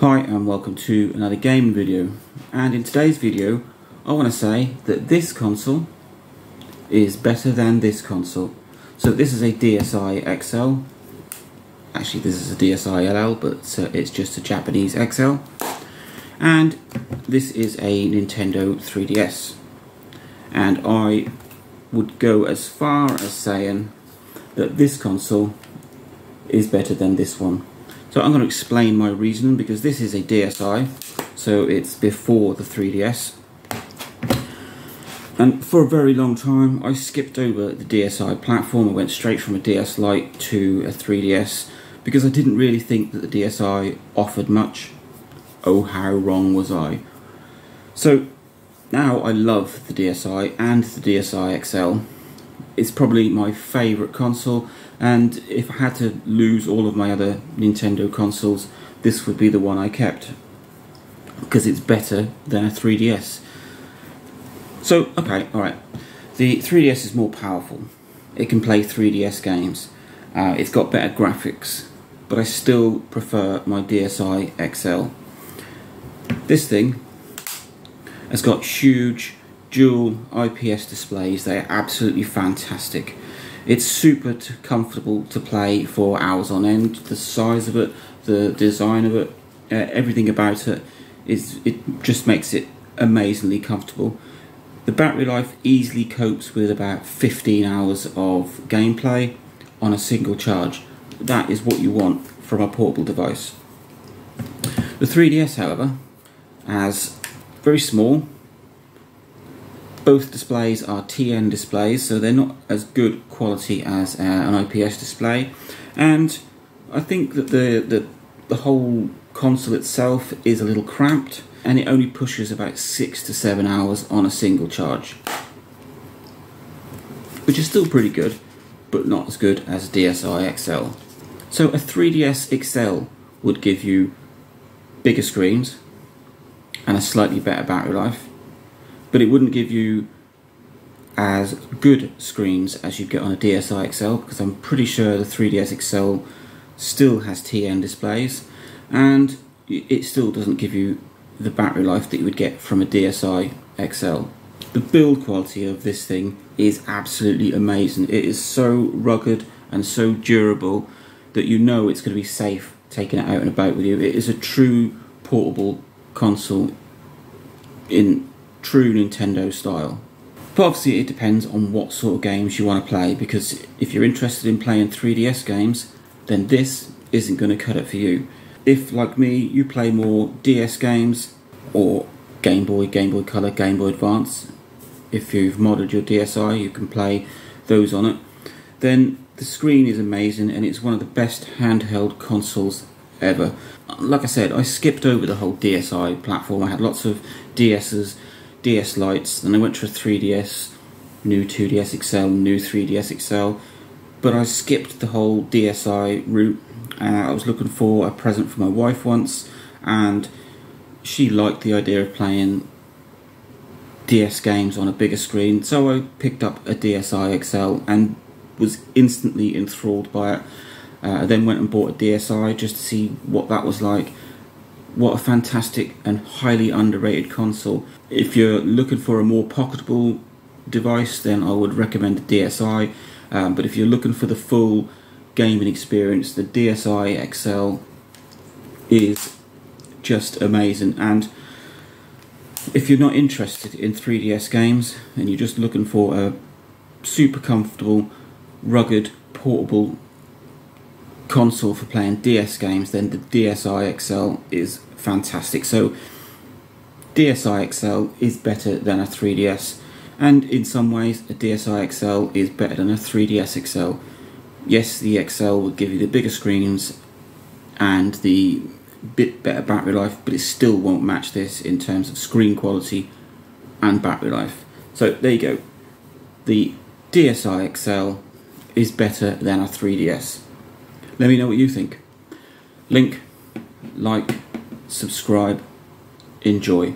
Hi and welcome to another gaming video and in today's video I want to say that this console is better than this console. So this is a DSi XL, actually this is a DSi LL but uh, it's just a Japanese XL and this is a Nintendo 3DS and I would go as far as saying that this console is better than this one. So I'm going to explain my reason because this is a DSi, so it's before the 3DS. And for a very long time, I skipped over the DSi platform. I went straight from a DS Lite to a 3DS because I didn't really think that the DSi offered much. Oh, how wrong was I? So now I love the DSi and the DSi XL. It's probably my favourite console and if I had to lose all of my other Nintendo consoles this would be the one I kept because it's better than a 3DS so okay alright the 3DS is more powerful. It can play 3DS games. Uh, it's got better graphics but I still prefer my DSi XL this thing has got huge dual IPS displays they are absolutely fantastic it's super comfortable to play for hours on end. The size of it, the design of it, uh, everything about it is it just makes it amazingly comfortable. The battery life easily copes with about 15 hours of gameplay on a single charge. That is what you want from a portable device. The 3DS, however, has very small both displays are TN displays, so they're not as good quality as uh, an IPS display. And I think that the, the, the whole console itself is a little cramped and it only pushes about six to seven hours on a single charge. Which is still pretty good, but not as good as DSi XL. So a 3DS XL would give you bigger screens and a slightly better battery life but it wouldn't give you as good screens as you get on a DSi XL because I'm pretty sure the 3DS XL still has TN displays and it still doesn't give you the battery life that you would get from a DSi XL. The build quality of this thing is absolutely amazing. It is so rugged and so durable that you know it's going to be safe taking it out and about with you. It is a true portable console in true Nintendo style. But obviously it depends on what sort of games you want to play because if you're interested in playing 3DS games, then this isn't going to cut it for you. If, like me, you play more DS games or Game Boy, Game Boy Color, Game Boy Advance, if you've modded your DSi, you can play those on it, then the screen is amazing and it's one of the best handheld consoles ever. Like I said, I skipped over the whole DSi platform. I had lots of DS's DS Lites, then I went to a 3DS, new 2DS XL, new 3DS XL, but I skipped the whole DSi route. Uh, I was looking for a present for my wife once, and she liked the idea of playing DS games on a bigger screen, so I picked up a DSi XL and was instantly enthralled by it. Uh, I then went and bought a DSi just to see what that was like what a fantastic and highly underrated console. If you're looking for a more pocketable device, then I would recommend the DSi. Um, but if you're looking for the full gaming experience, the DSi XL is just amazing. And if you're not interested in 3DS games and you're just looking for a super comfortable, rugged, portable console for playing DS games, then the DSi XL is fantastic. So DSi XL is better than a 3DS, and in some ways, a DSi XL is better than a 3DS XL. Yes, the XL will give you the bigger screens and the bit better battery life, but it still won't match this in terms of screen quality and battery life. So there you go. The DSi XL is better than a 3DS. Let me know what you think. Link, like, subscribe, enjoy.